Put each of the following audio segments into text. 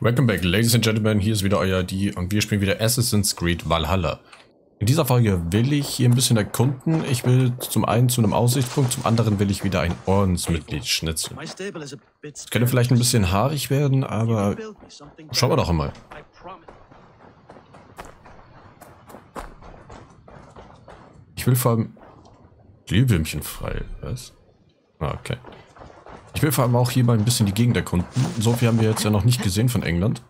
Welcome back, ladies and gentlemen, hier ist wieder euer D und wir spielen wieder Assassin's Creed Valhalla. In dieser Folge will ich hier ein bisschen erkunden. Ich will zum einen zu einem Aussichtspunkt, zum anderen will ich wieder ein Ordensmitglied schnitzeln. Es könnte vielleicht ein bisschen haarig werden, aber schauen wir doch einmal. Ich will vor allem Glühwürmchen frei, was? Ah, okay. Ich will vor allem auch hier mal ein bisschen die Gegend erkunden. So viel haben wir jetzt ja noch nicht gesehen von England.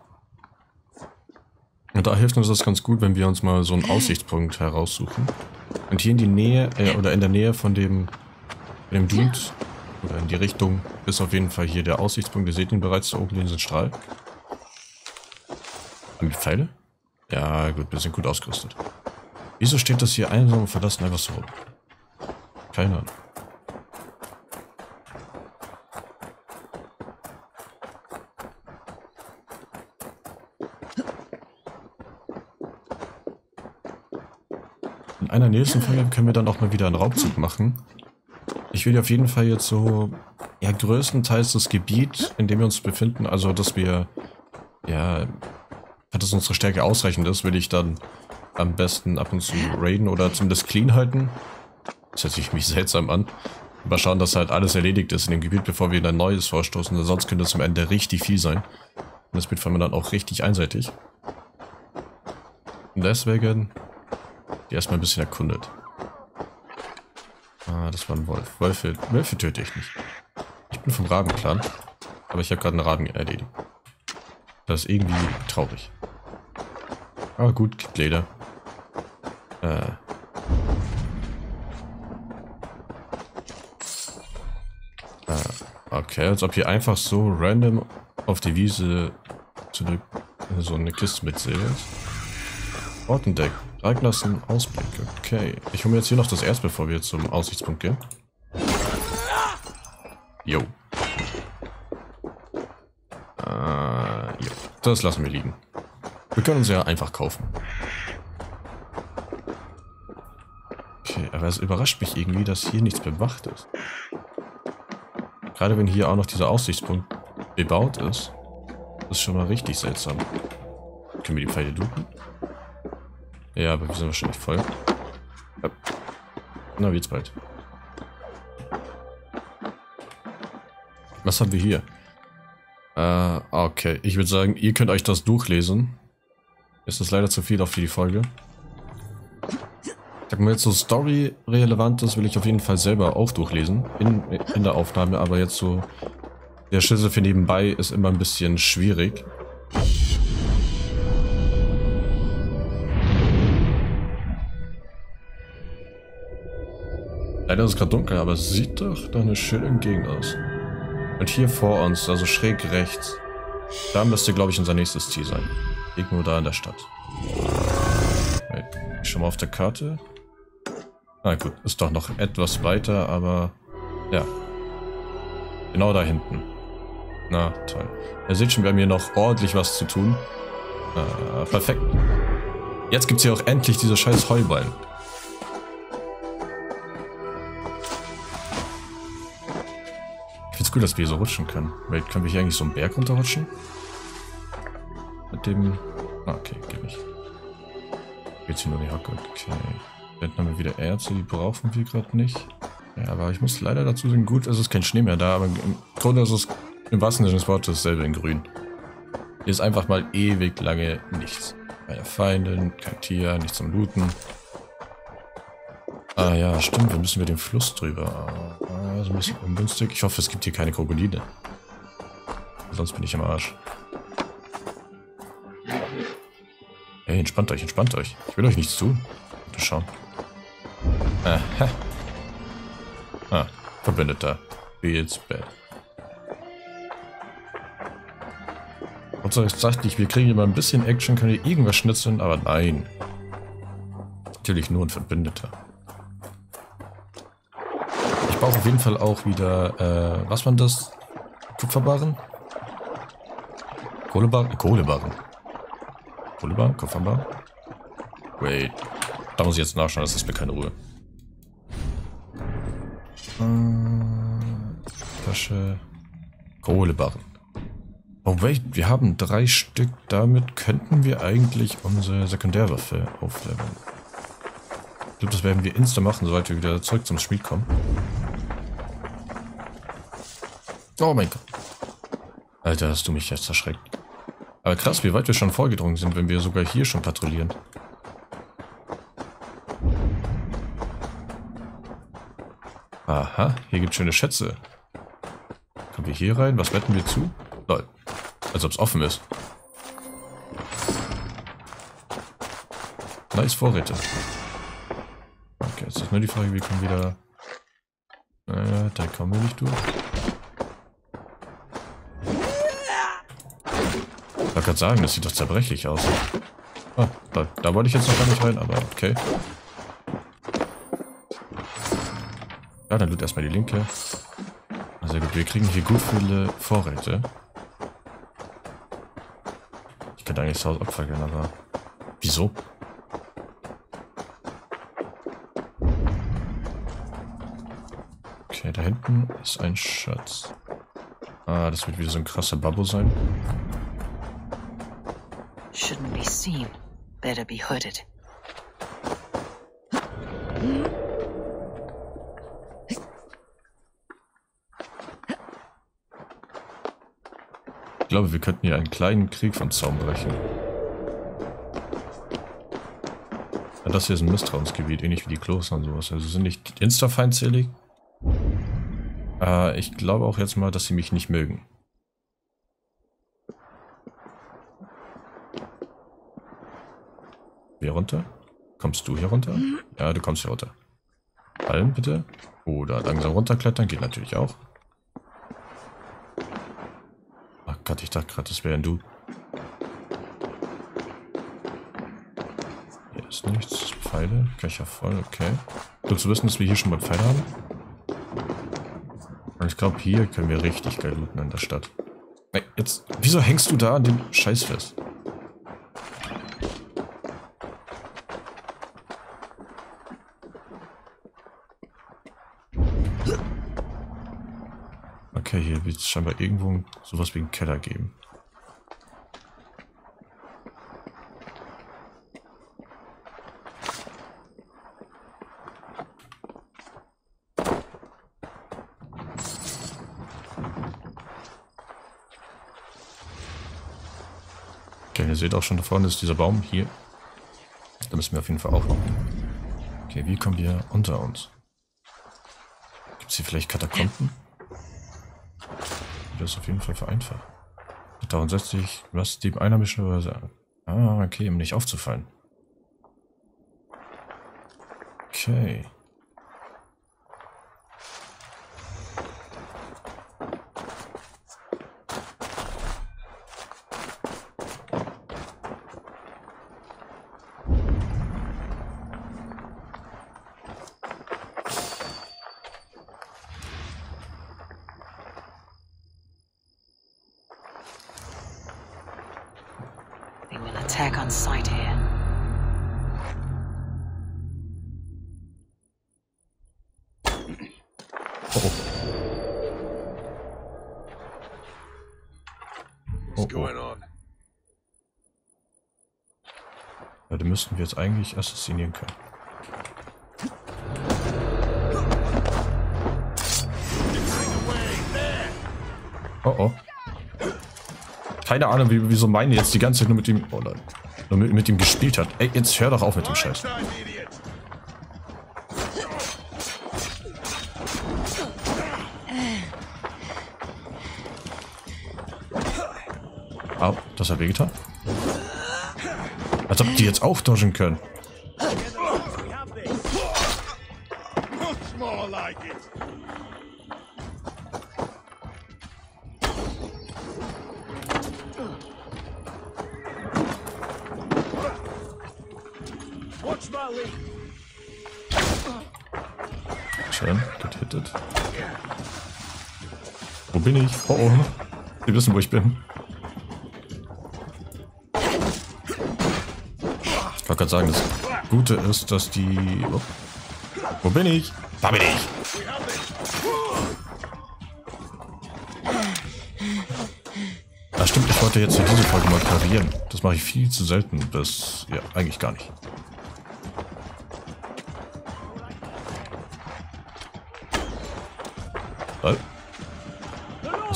Und da hilft uns das ganz gut, wenn wir uns mal so einen Aussichtspunkt heraussuchen. Und hier in die Nähe, äh, oder in der Nähe von dem, dem Dude, oder in die Richtung, ist auf jeden Fall hier der Aussichtspunkt. Ihr seht ihn bereits da oben, diesen Strahl. Haben wir Pfeile? Ja, gut, wir sind gut ausgerüstet. Wieso steht das hier einsam und verlassen einfach so rum? Keine Ahnung. Einer nächsten Folge können wir dann auch mal wieder einen Raubzug machen. Ich will auf jeden Fall jetzt so, ja, größtenteils das Gebiet, in dem wir uns befinden, also dass wir, ja, dass unsere Stärke ausreichend ist, will ich dann am besten ab und zu raiden oder zumindest clean halten. Das hört sich mich seltsam an. Mal schauen, dass halt alles erledigt ist in dem Gebiet, bevor wir in ein neues vorstoßen, sonst könnte es am Ende richtig viel sein. Und das wird vor allem dann auch richtig einseitig. Und deswegen die erstmal ein bisschen erkundet. Ah, das war ein Wolf. Wölfe, Wölfe töte ich nicht. Ich bin vom Rabenclan, aber ich habe gerade einen Raben erledigt. Das ist irgendwie traurig. Aber gut, gibt Leder. Äh. äh. Okay, als ob hier einfach so random auf die Wiese zurück so eine Kiste mit See ist. Ort entdeckt. Dreiglassen Ausblick. Okay. Ich hole mir jetzt hier noch das Erz, bevor wir zum Aussichtspunkt gehen. Jo. Äh, jo. Das lassen wir liegen. Wir können uns ja einfach kaufen. Okay, aber es überrascht mich irgendwie, dass hier nichts bewacht ist. Gerade wenn hier auch noch dieser Aussichtspunkt bebaut ist. Das ist schon mal richtig seltsam. Können wir die Pfeile duken? Ja, aber wir sind wahrscheinlich voll. Ja. Na, wird's bald. Was haben wir hier? Äh, okay. Ich würde sagen, ihr könnt euch das durchlesen. Ist das leider zu viel für die Folge. Sag mal jetzt so Story-relevantes will ich auf jeden Fall selber auch durchlesen. In, in der Aufnahme, aber jetzt so... Der Schlüssel für nebenbei ist immer ein bisschen schwierig. Leider ist es gerade dunkel, aber es sieht doch nach einer schönen Gegend aus. Und hier vor uns, also schräg rechts, da müsste, glaube ich, unser nächstes Ziel sein. Irgendwo da in der Stadt. Ich schau mal auf der Karte. Na ah, gut, ist doch noch etwas weiter, aber ja. Genau da hinten. Na, toll. Ihr seht schon, wir haben hier noch ordentlich was zu tun. Ah, perfekt. Jetzt gibt es hier auch endlich diese scheiß Heuballen. Cool, dass wir so rutschen können. Wait, können wir hier eigentlich so einen Berg runterrutschen? Mit dem... Ah, okay, geht nicht. Geht's hier nur die Hacke, okay. Dann haben wir wieder Erze, die brauchen wir gerade nicht. Ja, aber ich muss leider dazu sagen, gut, es ist kein Schnee mehr da, aber im Grunde ist es im wahrsten Sinne des Wortes dasselbe in grün. Hier ist einfach mal ewig lange nichts. Keine Feinde, kein Tier, nichts zum Looten. Ah ja, stimmt, wir müssen wir den Fluss drüber. Ah, so ein bisschen ungünstig. Ich hoffe, es gibt hier keine Krokodile. Sonst bin ich am Arsch. Hey, entspannt euch, entspannt euch. Ich will euch nichts tun. Bitte schauen. Aha. Ah, Verbündeter. Bad. Und so sagt ich, wir kriegen hier mal ein bisschen Action, können hier irgendwas schnitzeln, aber nein. Natürlich nur ein Verbündeter. Brauche auf jeden Fall auch wieder, äh, was waren das? Kupferbarren? Kohlebarren? Kohlebarren. Kohlebarren? Kupferbarren? Wait. Da muss ich jetzt nachschauen, das ist mir keine Ruhe. Äh, Tasche. Kohlebarren. Oh, Wait, wir haben drei Stück. Damit könnten wir eigentlich unsere Sekundärwaffe aufleveln. Ich glaube, das werden wir insta machen, sobald wir wieder zurück zum Schmied kommen. Oh mein Gott. Alter, hast du mich jetzt erschreckt. Aber krass, wie weit wir schon vorgedrungen sind, wenn wir sogar hier schon patrouillieren. Aha, hier gibt es schöne Schätze. Kommen wir hier rein? Was wetten wir zu? Lol. Als ob es offen ist. Nice Vorräte. Okay, jetzt ist nur die Frage, wie kommen wir wieder... Äh, da kommen wir nicht durch. Wollte gerade sagen, das sieht doch zerbrechlich aus. Ah, da, da wollte ich jetzt noch gar nicht rein, aber okay. Ja, dann tut erstmal die linke. Sehr gut, wir kriegen hier gut viele Vorräte. Ich könnte eigentlich das Haus abfackeln, aber... Wieso? Okay, da hinten ist ein Schatz. Ah, das wird wieder so ein krasser Babbo sein. Shouldn't be seen. Better be hooded. Ich glaube, wir könnten hier einen kleinen Krieg vom Zaun brechen. Ja, das hier ist ein Misstrauensgebiet, ähnlich wie die Kloster und sowas. Also sind nicht insta-feindselig. Äh, ich glaube auch jetzt mal, dass sie mich nicht mögen. Hier runter? Kommst du hier runter? Ja, du kommst hier runter. Fallen bitte. Oder langsam runterklettern geht natürlich auch. Gott, ich dachte gerade, das wären du. Hier ist nichts. Pfeile. Köcher voll, okay. Willst du wissen, dass wir hier schon mal Pfeile haben? Und ich glaube, hier können wir richtig geil looten in der Stadt. Ey, jetzt, wieso hängst du da an dem Scheiß fest? Okay, hier wird es scheinbar irgendwo sowas wie einen Keller geben. Okay, ihr seht auch schon da vorne ist dieser Baum hier. Da müssen wir auf jeden Fall auch noch. Okay, wie kommen wir unter uns? Gibt es hier vielleicht Katakomben? Das auf jeden Fall vereinfacht. 63, was dem oder sagen. Ah, okay, um nicht aufzufallen. Okay. attack on sight here. Oh. What's going on? Ja, den müssten wir jetzt eigentlich assassinieren können. Oh oh. Keine Ahnung, wie, wieso meine jetzt die ganze Zeit nur mit ihm, oh nein, nur mit, mit ihm gespielt hat. Ey, jetzt hör doch auf mit dem Scheiß. Au, das hat wehgetan. Als ob die jetzt aufdodgen können. Schön, gehittet. Wo bin ich? Oh oh. Sie wissen, wo ich bin. Ich wollte gerade sagen, das Gute ist, dass die... Oh. Wo bin ich? Da bin ich! Ah, stimmt, ich wollte jetzt diese Folge mal parieren. Das mache ich viel zu selten. Das, ja, eigentlich gar nicht.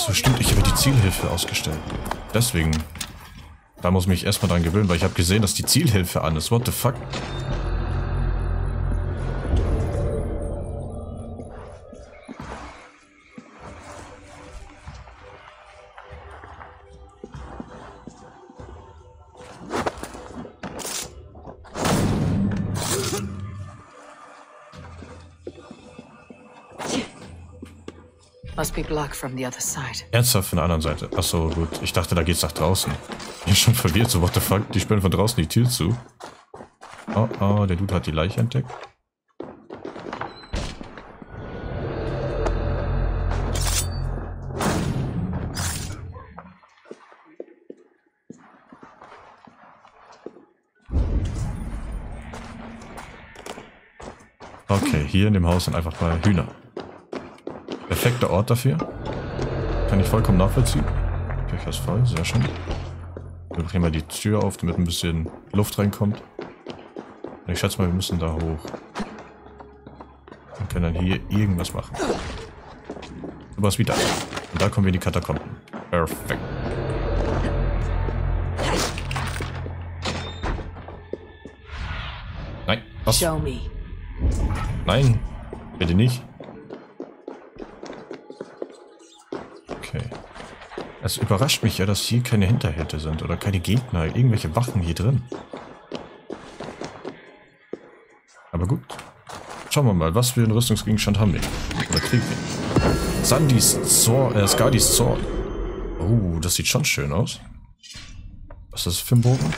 Achso, stimmt, ich habe die Zielhilfe ausgestellt. Deswegen. Da muss ich mich erstmal dran gewöhnen, weil ich habe gesehen, dass die Zielhilfe an ist. What the fuck? Ernsthaft von der anderen Seite. Achso, gut. Ich dachte, da geht's nach draußen. Ich bin schon verwirrt, so what the fuck. Die sperren von draußen die Tür zu. Oh, oh, der Dude hat die Leiche entdeckt. Okay, hier in dem Haus sind einfach mal Hühner. Perfekter Ort dafür. Kann ich vollkommen nachvollziehen. Kirche ist voll, sehr schön. Wir bringen mal die Tür auf, damit ein bisschen Luft reinkommt. Und ich schätze mal, wir müssen da hoch. Und können dann hier irgendwas machen. Was wieder. Und da kommen wir in die Katakomben. Perfekt. Nein, was? Nein, bitte nicht. Okay. Es überrascht mich ja, dass hier keine Hinterhälte sind oder keine Gegner, irgendwelche Wachen hier drin. Aber gut. Schauen wir mal, was für einen Rüstungsgegenstand haben wir. Oder kriegen wir. Sandys Sword, äh, Skadis Sword. Oh, das sieht schon schön aus. Was ist das für ein Bogen?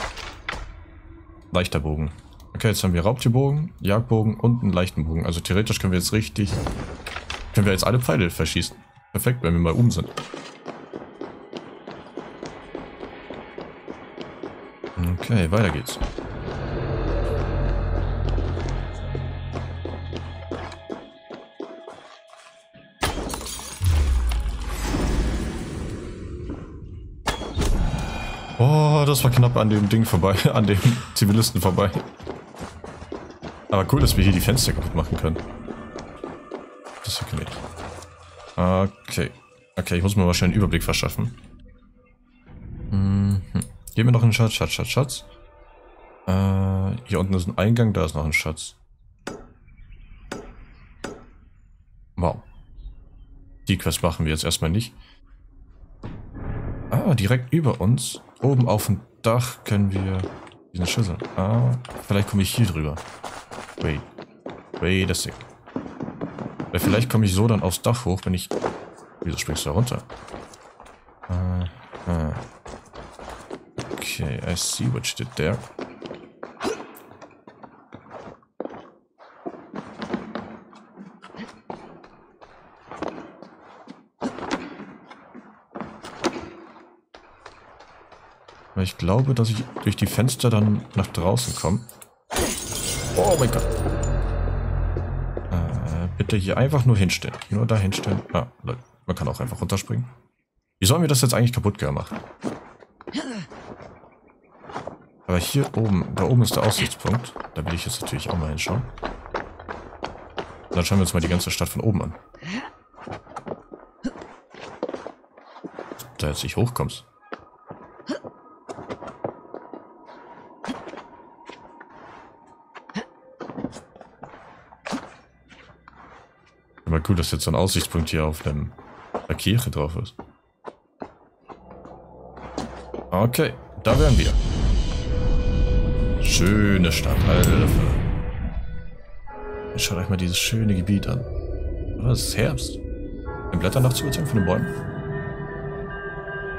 Leichter Bogen. Okay, jetzt haben wir Raubtierbogen, Jagdbogen und einen leichten Bogen. Also theoretisch können wir jetzt richtig... Können wir jetzt alle Pfeile verschießen. Perfekt, wenn wir mal um sind. Okay, weiter geht's. Oh, das war knapp an dem Ding vorbei, an dem Zivilisten vorbei. Aber cool, dass wir hier die Fenster kaputt machen können. Das ist okay. Okay. Ich muss mir wahrscheinlich einen Überblick verschaffen. Mhm. Geben wir noch einen Schatz, Schatz, Schatz, Schatz. Äh, hier unten ist ein Eingang, da ist noch ein Schatz. Wow. Die Quest machen wir jetzt erstmal nicht. Ah, direkt über uns. Oben auf dem Dach können wir diesen Schlüssel. Ah, vielleicht komme ich hier drüber. Wait. Wait a sec. Vielleicht komme ich so dann aufs Dach hoch, wenn ich... Wieso springst du da runter? Uh, uh. Okay, I see what you did there. Ich glaube, dass ich durch die Fenster dann nach draußen komme. Oh mein Gott. Äh, bitte hier einfach nur hinstellen. Nur da hinstellen. Ah, Leute, man kann auch einfach runterspringen. Wie sollen wir das jetzt eigentlich kaputt machen? Aber hier oben, da oben ist der Aussichtspunkt. Da will ich jetzt natürlich auch mal hinschauen. Dann schauen wir uns mal die ganze Stadt von oben an. Da jetzt nicht hochkommst. Aber cool, dass jetzt so ein Aussichtspunkt hier auf dem der Kirche drauf ist. Okay, da wären wir. Schöne Stadt, Alter. Schaut euch mal dieses schöne Gebiet an. Oder es ist Herbst. Den Blättern noch zugezogen von den Bäumen.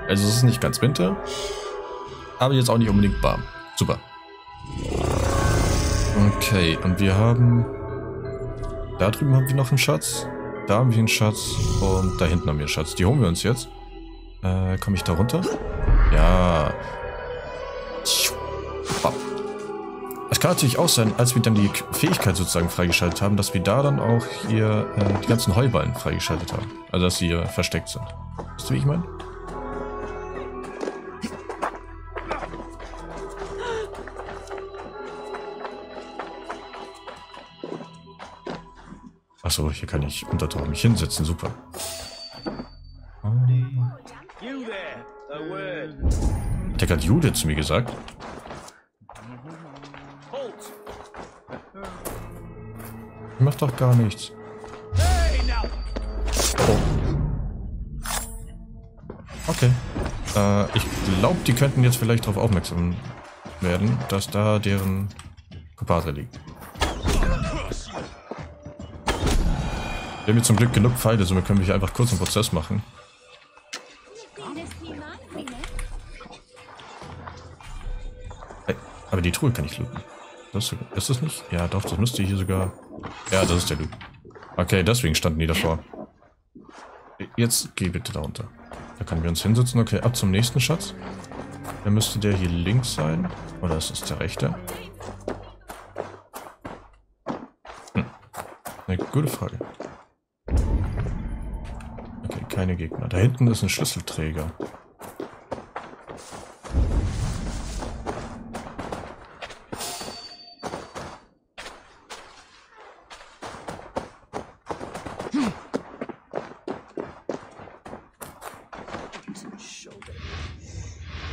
Also es ist nicht ganz Winter, aber jetzt auch nicht unbedingt warm. Super. Okay, und wir haben... Da drüben haben wir noch einen Schatz. Da haben wir einen Schatz. Und da hinten haben wir einen Schatz. Die holen wir uns jetzt. Äh, komme ich da runter? Ja. Es kann natürlich auch sein, als wir dann die Fähigkeit sozusagen freigeschaltet haben, dass wir da dann auch hier äh, die ganzen Heuballen freigeschaltet haben. Also dass sie hier versteckt sind. Weißt du, wie ich meine? Achso, hier kann ich untertauchen mich hinsetzen, super. Hat der gerade Jude zu mir gesagt? Halt! Macht doch gar nichts. Now! Okay. Äh, ich glaube, die könnten jetzt vielleicht darauf aufmerksam werden, dass da deren Kupate liegt. Wir haben jetzt zum Glück genug Pfeile, somit können wir hier einfach kurz einen Prozess machen. Aber die Truhe kann ich looten. Das ist, das nicht? Ja, doch, das müsste hier sogar... Ja, das ist der Loot. Okay, deswegen standen die davor. Jetzt geh bitte da runter. Da können wir uns hinsetzen. Okay, ab zum nächsten Schatz. Dann müsste der hier links sein. Oder ist es der rechte? Hm. Eine gute Frage. Keine Gegner. Da hinten ist ein Schlüsselträger.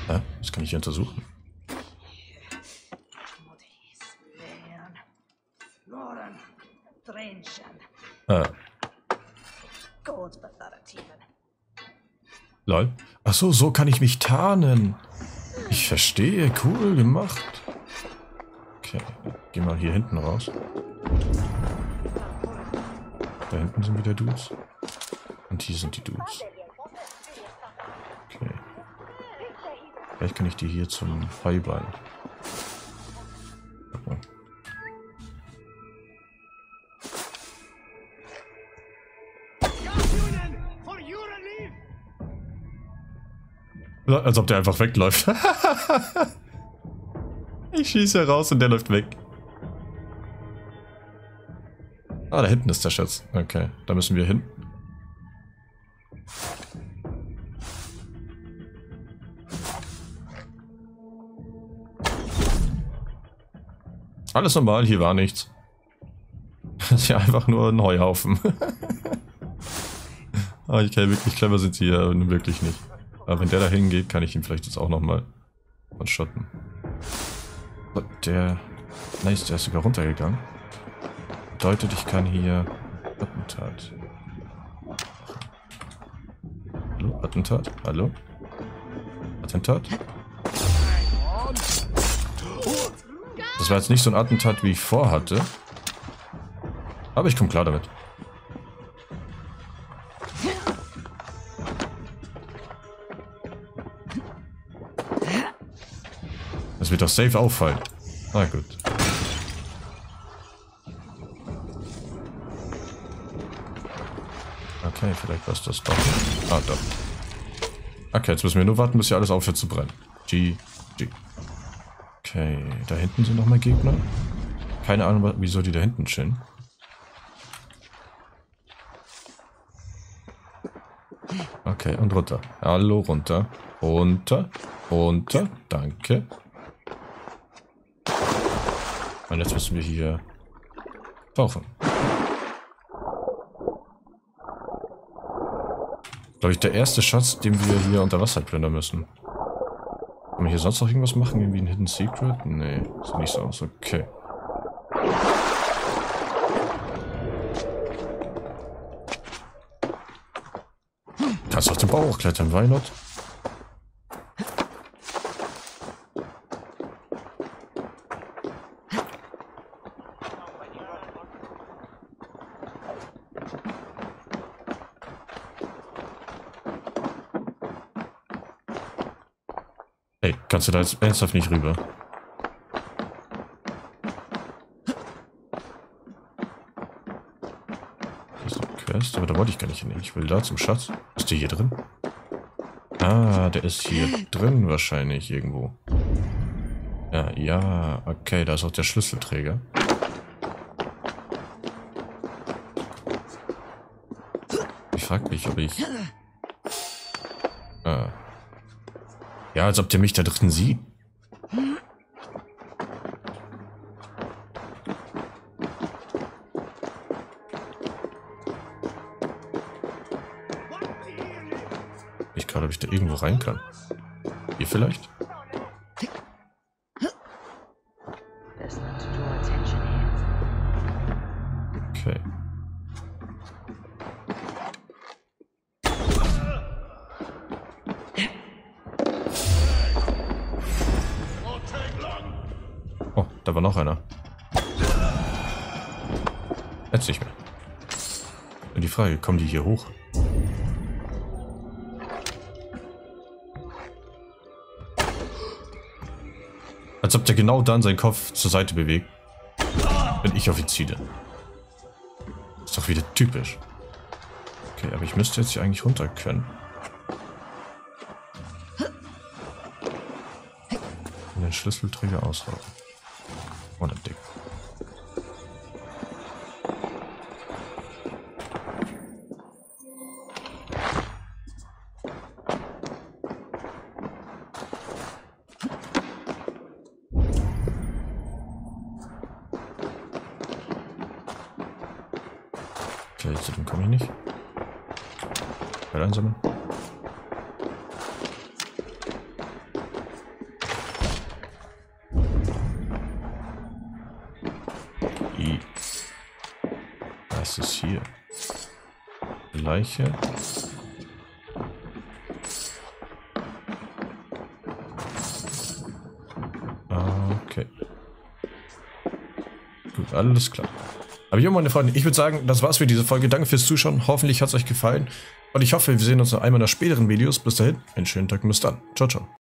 Hä? Das kann ich hier untersuchen. Lol. Ach so, kann ich mich tarnen. Ich verstehe. Cool gemacht. Okay, geh mal hier hinten raus. Da hinten sind wieder Dudes. Und hier sind die Dudes. Okay. Vielleicht kann ich die hier zum Heuballen. Als ob der einfach wegläuft. ich schieße raus und der läuft weg. Ah, da hinten ist der Schatz. Okay, da müssen wir hin. Alles normal, hier war nichts. Das ist ja einfach nur ein Heuhaufen. Ich kann wirklich clever sind sie ja wirklich nicht. Aber wenn der da hingeht, kann ich ihn vielleicht jetzt auch nochmal one-shotten. Oh, Der... Nice, der ist sogar runtergegangen. Bedeutet, ich kann hier... Attentat. Hallo? Attentat? Hallo? Attentat? Das war jetzt nicht so ein Attentat, wie ich vorhatte. Aber ich komme klar damit. Wird doch safe auffallen. Na gut. Okay, vielleicht war es das doch. Ah, doch. Okay, jetzt müssen wir nur warten, bis hier alles aufhört zu brennen. G, G. Okay, da hinten sind nochmal Gegner. Keine Ahnung, wieso die da hinten chillen. Okay, und runter. Hallo, runter. Runter. Runter. Danke. Und jetzt müssen wir hier tauchen. Glaube ich, der erste Schatz, den wir hier unter Wasser plündern müssen. Kann man hier sonst noch irgendwas machen? Irgendwie ein Hidden Secret? Nee, sieht nicht so aus. Okay. Kannst auf den Bauch hochklettern, why not? Ey, kannst du da jetzt ernsthaft nicht rüber? Hier ist eine Quest, aber da wollte ich gar nicht hin. Ich will da zum Schatz. Ist der hier drin? Ah, der ist hier drin wahrscheinlich irgendwo. Ja, ja, okay, da ist auch der Schlüsselträger. Ich frag mich, ob ich... Ah. Ja, als ob der mich da drin sieht. Ich glaube, ob ich da irgendwo rein kann. Hier vielleicht? Die Frage, kommen die hier hoch? Als ob der genau dann seinen Kopf zur Seite bewegt, wenn ich auf ihn ziele. Ist doch wieder typisch. Okay, aber ich müsste jetzt hier eigentlich runter können. Und den Schlüsselträger ausrauben. Oder dick. Okay, zu dem komme ich nicht. Weil einsammeln. I. Was ist hier? Leiche. Okay. Gut, alles klar. Aber jo, meine Freunde, ich würde sagen, das war's für diese Folge. Danke fürs Zuschauen. Hoffentlich hat es euch gefallen. Und ich hoffe, wir sehen uns noch einmal in späteren Videos. Bis dahin, einen schönen Tag und bis dann. Ciao, ciao.